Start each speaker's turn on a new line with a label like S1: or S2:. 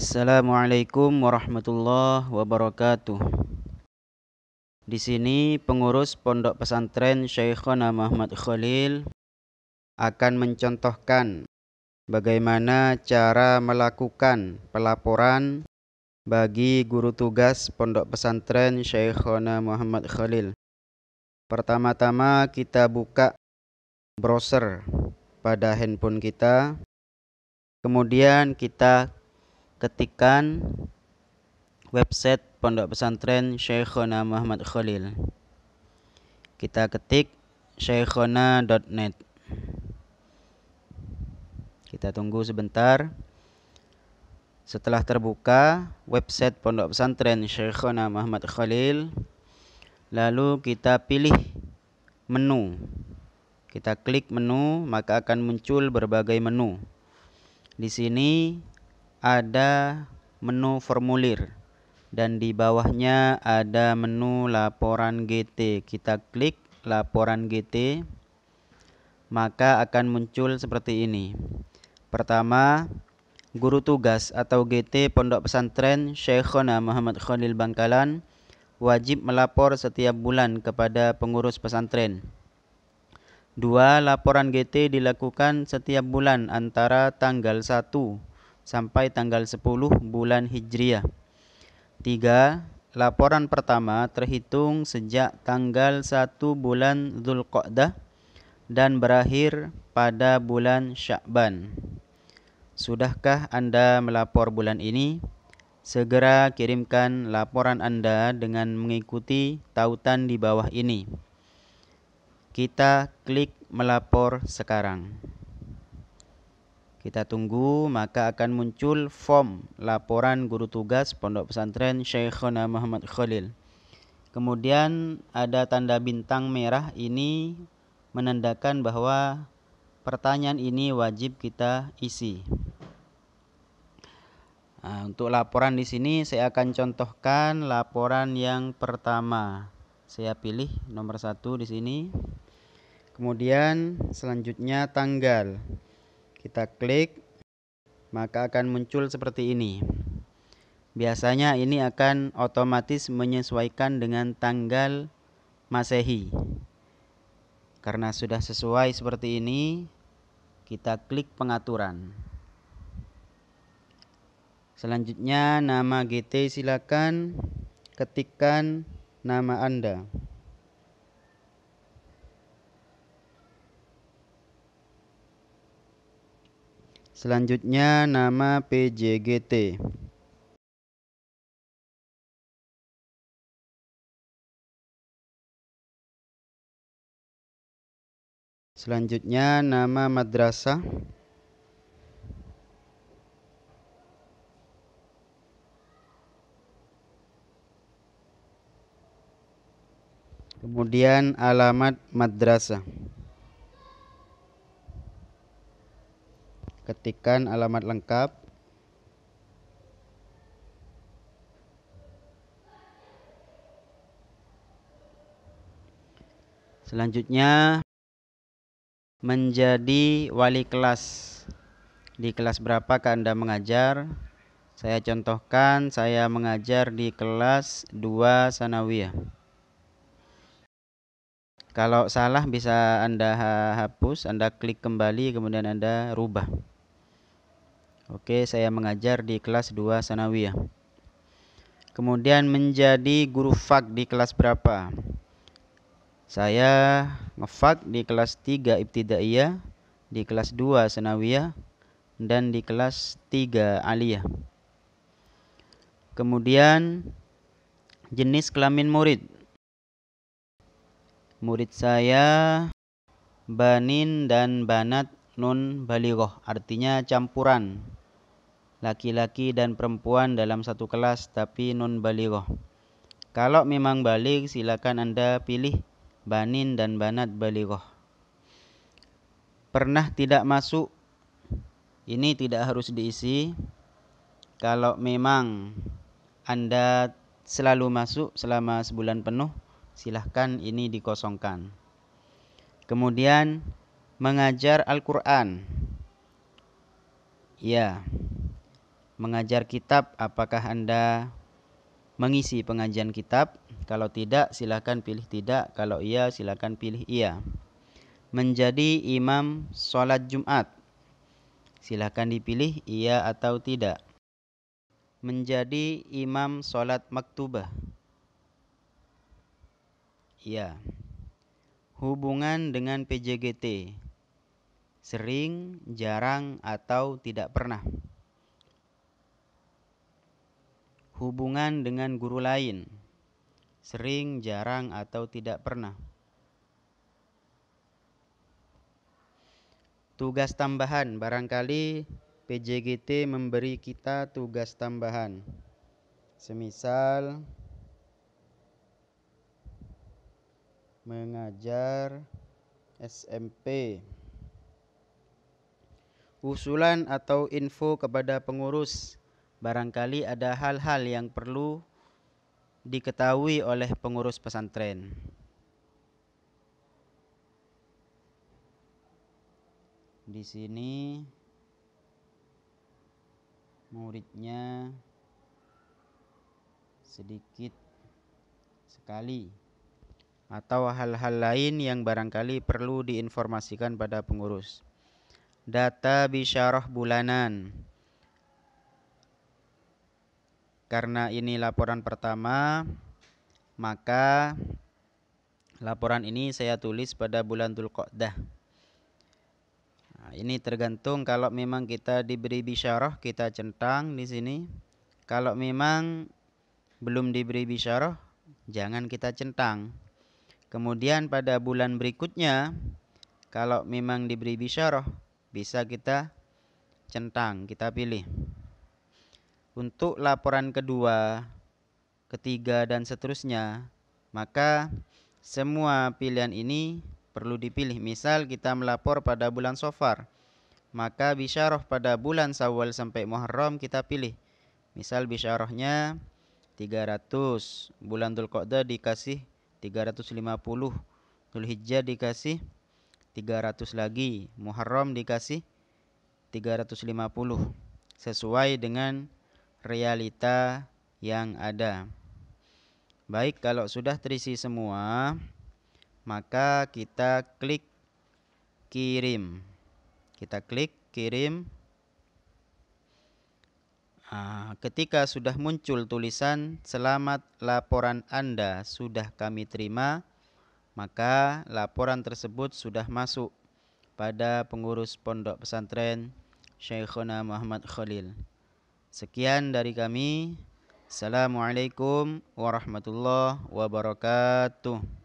S1: Assalamualaikum warahmatullahi wabarakatuh. Di sini pengurus Pondok Pesantren Syekhona Muhammad Khalil akan mencontohkan bagaimana cara melakukan pelaporan bagi guru tugas Pondok Pesantren Syekhona Muhammad Khalil. Pertama-tama kita buka browser pada handphone kita. Kemudian kita ketikkan website Pondok Pesantren Syekhona Muhammad Khalil. Kita ketik syekhona.net. Kita tunggu sebentar. Setelah terbuka website Pondok Pesantren Syekhona Muhammad Khalil, lalu kita pilih menu. Kita klik menu, maka akan muncul berbagai menu. Di sini ada menu formulir dan di bawahnya ada menu laporan GT. Kita klik laporan GT maka akan muncul seperti ini. Pertama, guru tugas atau GT Pondok Pesantren Syekhona Muhammad Khalil Bangkalan wajib melapor setiap bulan kepada pengurus pesantren. Dua, laporan GT dilakukan setiap bulan antara tanggal 1 sampai tanggal 10 bulan Hijriah. 3. Laporan pertama terhitung sejak tanggal 1 bulan Zulqa'dah dan berakhir pada bulan Syakban. Sudahkah Anda melapor bulan ini? Segera kirimkan laporan Anda dengan mengikuti tautan di bawah ini. Kita klik melapor sekarang. Kita tunggu maka akan muncul form laporan guru tugas Pondok Pesantren Syekhona Muhammad Khalil. Kemudian ada tanda bintang merah ini menandakan bahwa pertanyaan ini wajib kita isi. Nah, untuk laporan di sini saya akan contohkan laporan yang pertama. Saya pilih nomor satu di sini. Kemudian selanjutnya tanggal kita klik maka akan muncul seperti ini. Biasanya ini akan otomatis menyesuaikan dengan tanggal masehi. Karena sudah sesuai seperti ini kita klik pengaturan. Selanjutnya nama GT silakan ketikkan nama Anda Selanjutnya nama PJGT. Selanjutnya nama madrasah. Kemudian alamat madrasah. Ketikkan alamat lengkap Selanjutnya menjadi wali kelas. Di kelas berapa Anda mengajar? Saya contohkan saya mengajar di kelas 2 sanawiyah. Kalau salah bisa Anda hapus, Anda klik kembali kemudian Anda rubah. Oke, saya mengajar di kelas 2 sanawiyah. Kemudian menjadi guru fak di kelas berapa? Saya ngefak di kelas 3 ibtidaiyah, di kelas 2 sanawiyah dan di kelas 3 aliyah. Kemudian jenis kelamin murid. Murid saya banin dan banat nun balighah, artinya campuran laki-laki dan perempuan dalam satu kelas tapi non balighah. Kalau memang balik silakan Anda pilih banin dan banat balighah. Pernah tidak masuk ini tidak harus diisi. Kalau memang Anda selalu masuk selama sebulan penuh, silahkan ini dikosongkan. Kemudian mengajar Al-Quran. Ya, mengajar kitab apakah Anda mengisi pengajian kitab? Kalau tidak silakan pilih tidak. Kalau iya silakan pilih iya. Menjadi imam sholat Jumat. Silakan dipilih iya atau tidak. Menjadi imam sholat maktubah. Iya. Hubungan dengan PJGT sering, jarang, atau tidak pernah hubungan dengan guru lain, sering, jarang, atau tidak pernah. Tugas tambahan, barangkali PJGT memberi kita tugas tambahan. Semisal mengajar SMP. Usulan atau info kepada pengurus barangkali ada hal-hal yang perlu diketahui oleh pengurus pesantren. Di sini muridnya sedikit sekali atau hal-hal lain yang barangkali perlu diinformasikan pada pengurus. Data bisyarah bulanan karena ini laporan pertama, maka laporan ini saya tulis pada bulan Dzulqa'dah. Nah, ini tergantung kalau memang kita diberi bisyarah, kita centang di sini. Kalau memang belum diberi bisyarah, jangan kita centang. Kemudian pada bulan berikutnya, kalau memang diberi bisyarah, bisa kita centang, kita pilih. Untuk laporan kedua, ketiga dan seterusnya, maka semua pilihan ini perlu dipilih. Misal kita melapor pada bulan Sofar, maka bisyarah pada bulan Sawal sampai Muharram kita pilih. Misal bisyarahnya 300, bulan Dzulqa'dah dikasih 350, Dzulhijjah dikasih 300 lagi, Muharram dikasih 350 sesuai dengan realita yang ada. Baik, kalau sudah terisi semua, maka kita klik kirim. Kita klik kirim. Nah, ketika sudah muncul tulisan selamat laporan Anda sudah kami terima, maka laporan tersebut sudah masuk pada pengurus pondok pesantren Syekhuna Muhammad Khalil. Sekian dari kami. Assalamualaikum warahmatullahi wabarakatuh.